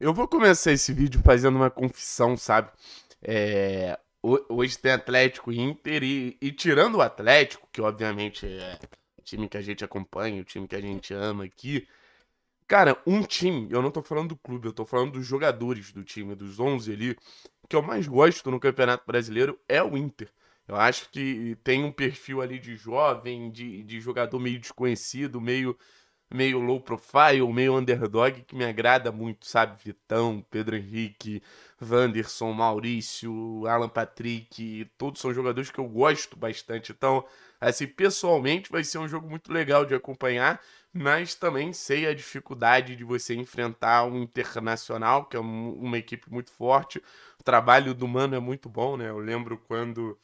Eu vou começar esse vídeo fazendo uma confissão, sabe? É, hoje tem Atlético e Inter e, e, tirando o Atlético, que obviamente é o time que a gente acompanha, o time que a gente ama aqui. Cara, um time, eu não tô falando do clube, eu tô falando dos jogadores do time, dos 11 ali, que eu mais gosto no Campeonato Brasileiro é o Inter. Eu acho que tem um perfil ali de jovem, de, de jogador meio desconhecido, meio meio low profile, meio underdog, que me agrada muito, sabe? Vitão, Pedro Henrique, Wanderson, Maurício, Alan Patrick, todos são jogadores que eu gosto bastante. Então, assim, pessoalmente vai ser um jogo muito legal de acompanhar, mas também sei a dificuldade de você enfrentar um internacional, que é uma equipe muito forte. O trabalho do Mano é muito bom, né? Eu lembro quando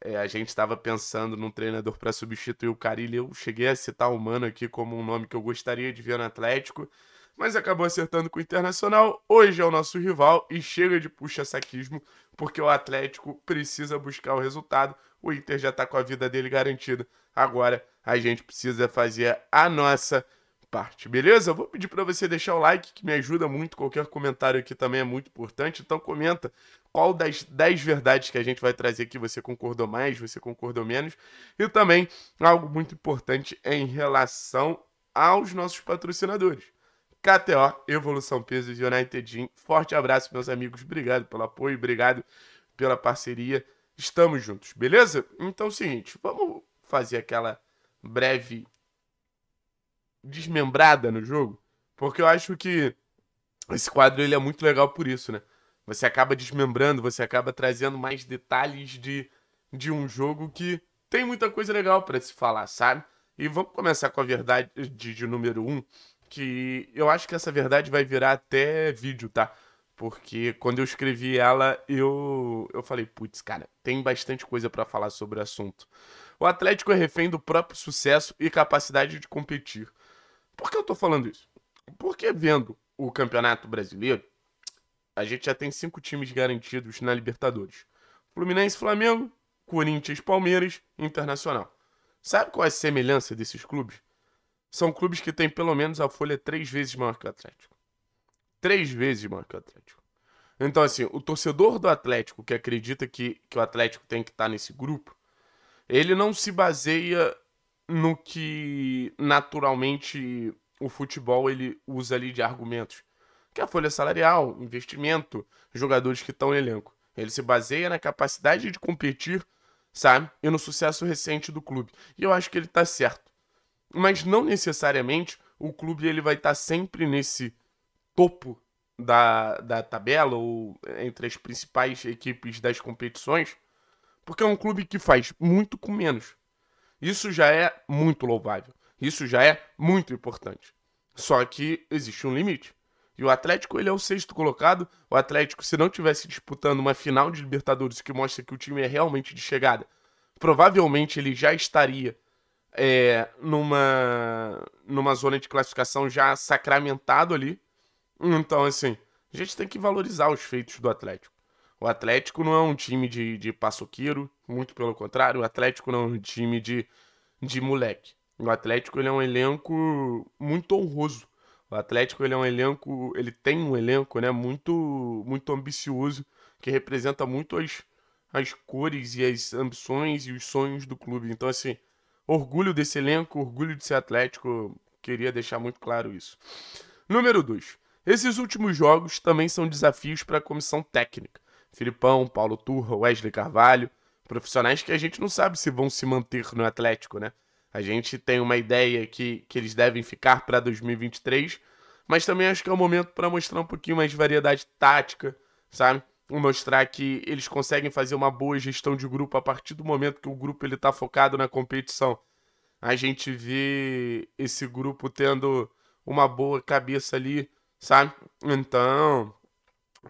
é, a gente estava pensando num treinador para substituir o Carilli. Eu cheguei a citar o Mano aqui como um nome que eu gostaria de ver no Atlético, mas acabou acertando com o Internacional. Hoje é o nosso rival e chega de puxa-saquismo, porque o Atlético precisa buscar o resultado. O Inter já está com a vida dele garantida. Agora a gente precisa fazer a nossa parte, beleza? Vou pedir para você deixar o like, que me ajuda muito. Qualquer comentário aqui também é muito importante. Então comenta qual das 10 verdades que a gente vai trazer aqui você concordou mais, você concordou menos. E também algo muito importante em relação aos nossos patrocinadores. KTO, Evolução Pesos e United Gym. Forte abraço, meus amigos. Obrigado pelo apoio, obrigado pela parceria. Estamos juntos, beleza? Então é o seguinte, vamos fazer aquela breve desmembrada no jogo, porque eu acho que esse quadro ele é muito legal por isso, né? Você acaba desmembrando, você acaba trazendo mais detalhes de, de um jogo que tem muita coisa legal para se falar, sabe? E vamos começar com a verdade de, de número um, que eu acho que essa verdade vai virar até vídeo, tá? Porque quando eu escrevi ela, eu, eu falei, putz, cara, tem bastante coisa para falar sobre o assunto. O Atlético é refém do próprio sucesso e capacidade de competir. Por que eu tô falando isso? Porque vendo o Campeonato Brasileiro, a gente já tem cinco times garantidos na Libertadores: Fluminense, Flamengo, Corinthians, Palmeiras, Internacional. Sabe qual é a semelhança desses clubes? São clubes que têm pelo menos a folha três vezes maior que o Atlético. Três vezes maior que o Atlético. Então, assim, o torcedor do Atlético que acredita que, que o Atlético tem que estar nesse grupo, ele não se baseia no que naturalmente o futebol ele usa ali de argumentos, que é a folha salarial, investimento, jogadores que estão no elenco. Ele se baseia na capacidade de competir, sabe? E no sucesso recente do clube. E eu acho que ele está certo. Mas não necessariamente o clube ele vai estar tá sempre nesse topo da, da tabela ou entre as principais equipes das competições, porque é um clube que faz muito com menos. Isso já é muito louvável. Isso já é muito importante. Só que existe um limite. E o Atlético, ele é o sexto colocado. O Atlético, se não tivesse disputando uma final de Libertadores, que mostra que o time é realmente de chegada, provavelmente ele já estaria é, numa, numa zona de classificação já sacramentado ali. Então, assim, a gente tem que valorizar os feitos do Atlético. O Atlético não é um time de, de paçoqueiro, muito pelo contrário, o Atlético não é um time de, de moleque. O Atlético ele é um elenco muito honroso. O Atlético ele é um elenco, ele tem um elenco, né, muito muito ambicioso, que representa muito as, as cores e as ambições e os sonhos do clube. Então assim, orgulho desse elenco, orgulho de ser Atlético, queria deixar muito claro isso. Número 2. Esses últimos jogos também são desafios para a comissão técnica. Filipão, Paulo Turra, Wesley Carvalho, profissionais que a gente não sabe se vão se manter no Atlético, né? A gente tem uma ideia que, que eles devem ficar para 2023, mas também acho que é o momento para mostrar um pouquinho mais de variedade tática, sabe? Mostrar que eles conseguem fazer uma boa gestão de grupo a partir do momento que o grupo ele tá focado na competição. A gente vê esse grupo tendo uma boa cabeça ali, sabe? Então,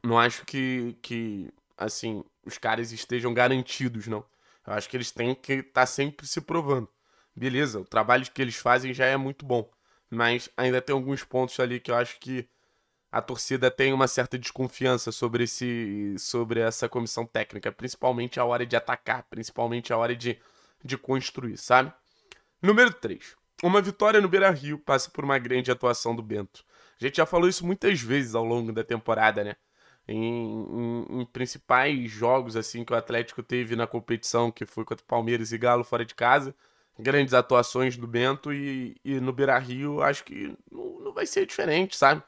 não acho que, que assim, os caras estejam garantidos, não. Eu acho que eles têm que estar tá sempre se provando. Beleza, o trabalho que eles fazem já é muito bom. Mas ainda tem alguns pontos ali que eu acho que a torcida tem uma certa desconfiança sobre, esse, sobre essa comissão técnica, principalmente a hora de atacar, principalmente a hora de, de construir, sabe? Número 3. Uma vitória no Beira Rio passa por uma grande atuação do Bento. A gente já falou isso muitas vezes ao longo da temporada, né? Em, em, em, principais jogos assim que o Atlético teve na competição, que foi contra Palmeiras e Galo fora de casa, grandes atuações do Bento e, e no Beira Rio acho que não, não vai ser diferente, sabe?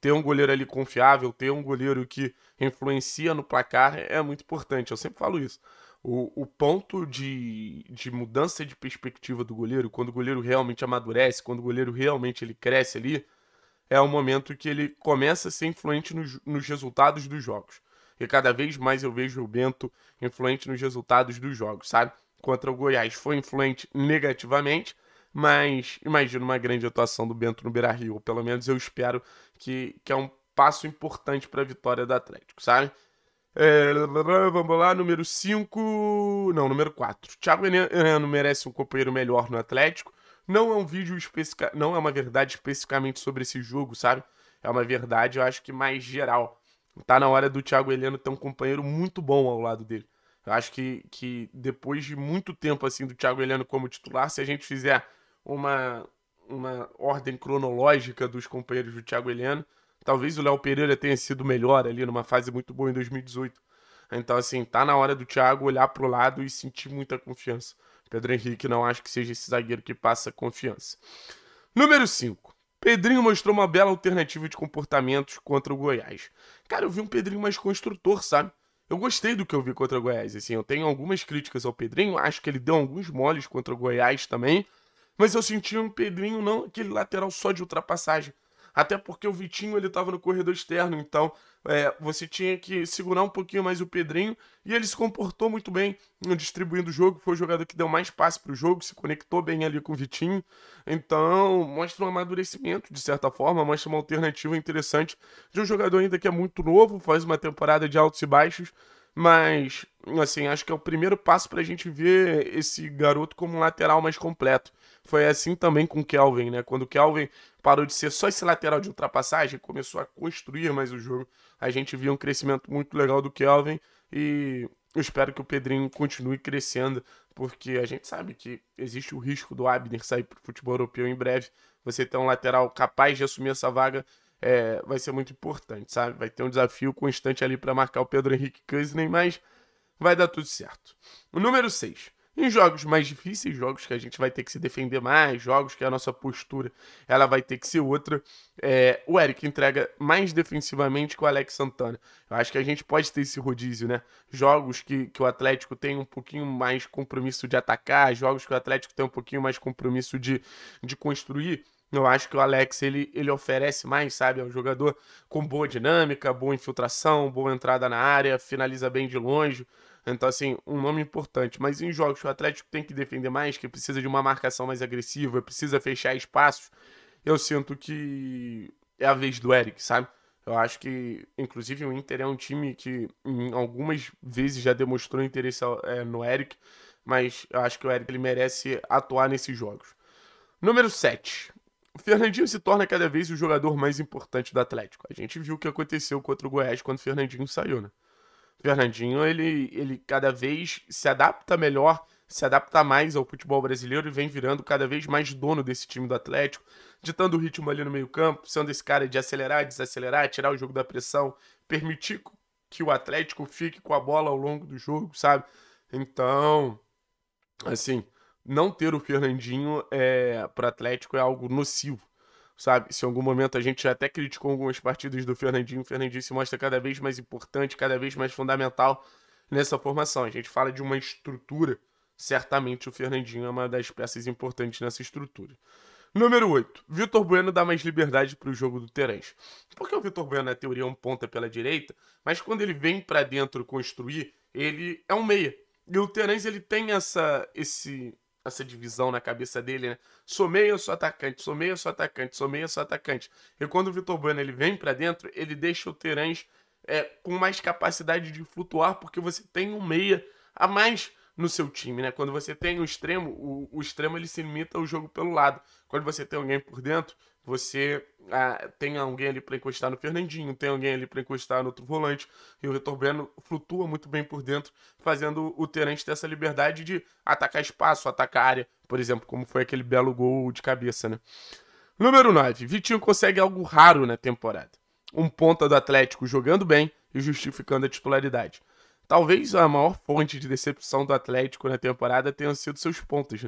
Ter um goleiro ali confiável, ter um goleiro que influencia no placar é muito importante. Eu sempre falo isso. O, o ponto de, de mudança de perspectiva do goleiro, quando o goleiro realmente amadurece, quando o goleiro realmente ele cresce ali, é o momento que ele começa a ser influente nos, nos resultados dos jogos. E cada vez mais eu vejo o Bento influente nos resultados dos jogos, sabe? Contra o Goiás foi influente negativamente, mas imagino uma grande atuação do Bento no Beira Rio. Pelo menos eu espero que, que é um passo importante para a vitória do Atlético, sabe? É, vamos lá, número 5. Não, número 4. Thiago Heleno merece um companheiro melhor no Atlético. Não é um vídeo especifica... não é uma verdade especificamente sobre esse jogo, sabe? É uma verdade, eu acho que mais geral. Tá na hora do Thiago Heleno ter um companheiro muito bom ao lado dele. Eu acho que, que depois de muito tempo assim do Thiago Heleno como titular, se a gente fizer uma, uma ordem cronológica dos companheiros do Thiago Heleno, talvez o Léo Pereira tenha sido melhor ali numa fase muito boa em 2018. Então, assim, tá na hora do Thiago olhar pro lado e sentir muita confiança. Pedro Henrique não acho que seja esse zagueiro que passa confiança. Número 5. Pedrinho mostrou uma bela alternativa de comportamentos contra o Goiás. Cara, eu vi um Pedrinho mais construtor, sabe? Eu gostei do que eu vi contra o Goiás. Assim, eu tenho algumas críticas ao Pedrinho, acho que ele deu alguns moles contra o Goiás também, mas eu senti um Pedrinho não aquele lateral só de ultrapassagem. Até porque o Vitinho ele estava no corredor externo, então é, você tinha que segurar um pouquinho mais o Pedrinho e ele se comportou muito bem distribuindo o jogo. Foi o jogador que deu mais passe para o jogo, se conectou bem ali com o Vitinho. Então mostra um amadurecimento de certa forma, mostra uma alternativa interessante de um jogador ainda que é muito novo, faz uma temporada de altos e baixos, mas assim acho que é o primeiro passo para a gente ver esse garoto como um lateral mais completo. Foi assim também com o Kelvin, né? Quando o Kelvin parou de ser só esse lateral de ultrapassagem, começou a construir mais o jogo. A gente viu um crescimento muito legal do Kelvin e eu espero que o Pedrinho continue crescendo, porque a gente sabe que existe o risco do Abner sair para o futebol europeu em breve. Você ter um lateral capaz de assumir essa vaga é, vai ser muito importante, sabe? Vai ter um desafio constante ali para marcar o Pedro Henrique Cousin, mas vai dar tudo certo. O número 6. Em jogos mais difíceis, jogos que a gente vai ter que se defender mais, jogos que a nossa postura ela vai ter que ser outra, é, o Eric entrega mais defensivamente que o Alex Santana. Eu acho que a gente pode ter esse rodízio, né? Jogos que, que o Atlético tem um pouquinho mais compromisso de atacar, jogos que o Atlético tem um pouquinho mais compromisso de, de construir. Eu acho que o Alex ele, ele oferece mais, sabe? É um jogador com boa dinâmica, boa infiltração, boa entrada na área, finaliza bem de longe. Então, assim, um nome importante. Mas em jogos que o Atlético tem que defender mais, que precisa de uma marcação mais agressiva, precisa fechar espaços, eu sinto que é a vez do Eric, sabe? Eu acho que, inclusive, o Inter é um time que em algumas vezes já demonstrou interesse é, no Eric, mas eu acho que o Eric ele merece atuar nesses jogos. Número 7. O Fernandinho se torna cada vez o jogador mais importante do Atlético. A gente viu o que aconteceu contra o Goiás quando o Fernandinho saiu, né? Fernandinho, ele, ele cada vez se adapta melhor, se adapta mais ao futebol brasileiro e vem virando cada vez mais dono desse time do Atlético, ditando o ritmo ali no meio-campo, sendo esse cara de acelerar, desacelerar, tirar o jogo da pressão, permitir que o Atlético fique com a bola ao longo do jogo, sabe? Então, assim, não ter o Fernandinho é, para o Atlético é algo nocivo sabe? Se em algum momento a gente até criticou algumas partidas do Fernandinho, o Fernandinho se mostra cada vez mais importante, cada vez mais fundamental nessa formação. A gente fala de uma estrutura, certamente o Fernandinho é uma das peças importantes nessa estrutura. Número 8. Vitor Bueno dá mais liberdade para o jogo do Terence. Porque o Vitor Bueno, na teoria, é um ponta pela direita, mas quando ele vem para dentro construir, ele é um meia. E o Terence, ele tem essa, esse, essa divisão na cabeça dele, né? Sou meia, sou atacante, sou meia, sou atacante, sou meia, sou atacante. E quando o Vitor Bueno ele vem para dentro, ele deixa o Terãs é, com mais capacidade de flutuar, porque você tem um meia a mais no seu time, né? Quando você tem o extremo, o, o extremo ele se limita ao jogo pelo lado. Quando você tem alguém por dentro, você ah, tem alguém ali para encostar no Fernandinho, tem alguém ali para encostar no outro volante, e o Vitor flutua muito bem por dentro, fazendo o Terence ter essa liberdade de atacar espaço, atacar área, por exemplo, como foi aquele belo gol de cabeça, né? Número 9. Vitinho consegue algo raro na temporada. Um ponta do Atlético jogando bem e justificando a titularidade. Talvez a maior fonte de decepção do Atlético na temporada tenham sido seus pontos.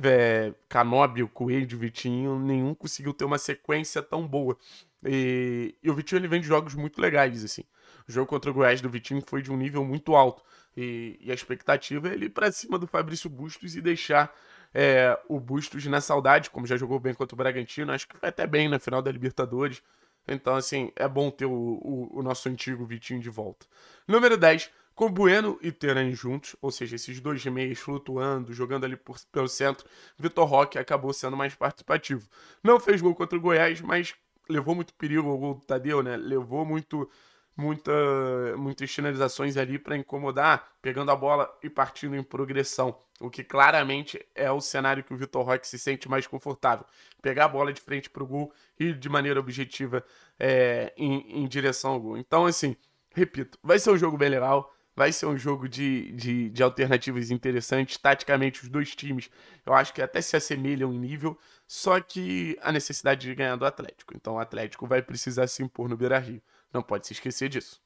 É, Canóbio, Coelho, Vitinho, nenhum conseguiu ter uma sequência tão boa. E, e, o Vitinho ele vem de jogos muito legais, assim. O jogo contra o Goiás do Vitinho foi de um nível muito alto. E, e a expectativa é ele ir pra cima do Fabrício Bustos e deixar é, o Bustos na saudade, como já jogou bem contra o Bragantino. Acho que foi até bem na final da Libertadores. Então, assim, é bom ter o, o, o nosso antigo Vitinho de volta. Número 10, com Bueno e Teran juntos, ou seja, esses dois meios flutuando, jogando ali por, pelo centro, Vitor Roque acabou sendo mais participativo. Não fez gol contra o Goiás, mas levou muito perigo o gol do Tadeu, né? Levou muito muita, muitas finalizações ali para incomodar, pegando a bola e partindo em progressão. O que claramente é o cenário que o Vitor Roque se sente mais confortável. Pegar a bola de frente para o gol e de maneira objetiva é, em, em direção ao gol. Então, assim, repito, vai ser um jogo bem legal. Vai ser um jogo de, de, de, alternativas interessantes. Taticamente, os dois times eu acho que até se assemelham em nível, só que a necessidade de ganhar do Atlético. Então, o Atlético vai precisar se impor no Beira Rio. Não pode se esquecer disso.